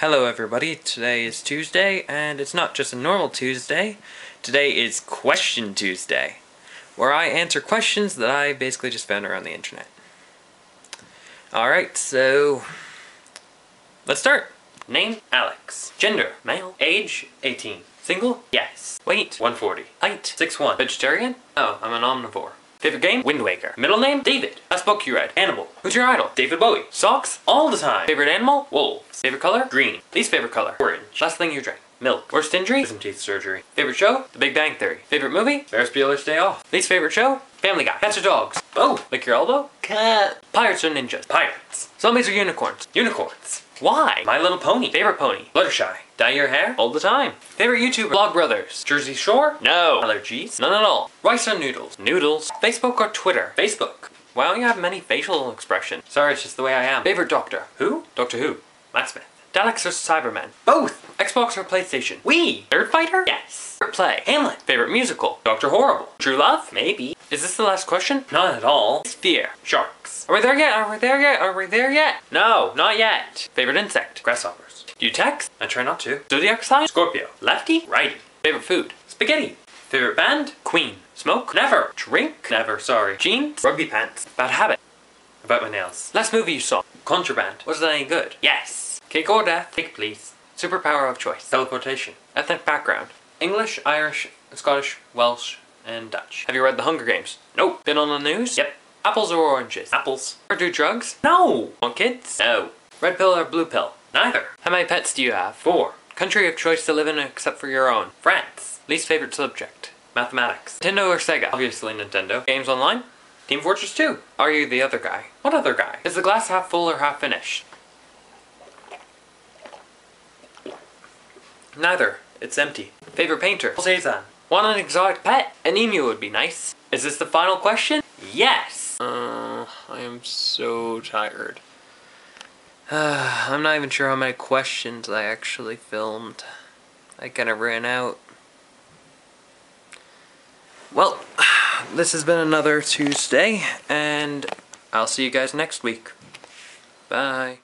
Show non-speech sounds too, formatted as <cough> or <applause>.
Hello everybody, today is Tuesday, and it's not just a normal Tuesday. Today is Question Tuesday, where I answer questions that I basically just found around the internet. Alright, so... Let's start! Name, Alex. Gender, male. Age, 18. Single? Yes. Weight, 140. Height, 6'1". Vegetarian? Oh, I'm an omnivore. Favorite game? Wind Waker. Middle name? David. Last book you read? Animal. Who's your idol? David Bowie. Socks? All the time. Favorite animal? Wolves. Favorite color? Green. Least favorite color? Orange. Last thing you drank? Milk. Worst injury? Wisdom teeth surgery. Favorite show? The Big Bang Theory. Favorite movie? Ferris Bueller's Day Off. Least favorite show? Family Guy. Cats or dogs? Oh, lick your elbow? Cat. Pirates or ninjas? Pirates. Zombies or unicorns? Unicorns. Why? My Little Pony. Favorite pony? Fluttershy. Dye your hair? All the time. Favorite YouTuber? Vlog Brothers. Jersey Shore? No. Allergies? None at all. Rice or noodles? Noodles. Facebook or Twitter? Facebook. Why don't you have many facial expressions? Sorry, it's just the way I am. Favorite doctor? Who? Doctor Who. Matt Smith. Daleks or Cybermen? Both. Xbox or PlayStation? Wii. Third Fighter? Yes. Favorite play? Hamlet. Favorite musical? Doctor Horrible. True Love? Maybe. Is this the last question? Not at all. Fear. Sharks. Are we there yet? Are we there yet? Are we there yet? No, not yet. Favorite insect? Grasshoppers. Do you text? I try not to. Zodiac sign? Scorpio. Lefty? Righty. Favorite food? Spaghetti. Favorite band? Queen. Smoke? Never. Drink? Never, sorry. Jeans? Rugby pants. Bad habit? About my nails. Last movie you saw? Contraband. Was it any good? Yes. Cake or death? Cake, please. Superpower of choice. Teleportation. Ethnic background. English, Irish, Scottish, Welsh, and Dutch. Have you read The Hunger Games? Nope. Been on the news? Yep. Apples or oranges? Apples. Or do drugs? No. Want kids? No. Red pill or blue pill? Neither. How many pets do you have? Four. Country of choice to live in except for your own? France. Least favorite subject? Mathematics. Nintendo or Sega? Obviously Nintendo. Games online? Team Fortress 2. Are you the other guy? What other guy? Is the glass half full or half finished? Neither. It's empty. Favorite painter? Cezanne. Want an exotic pet? An emu would be nice. Is this the final question? Yes! Uh, I am so tired. Uh, <sighs> I'm not even sure how many questions I actually filmed. I kind of ran out. Well, <sighs> this has been another Tuesday, and I'll see you guys next week. Bye.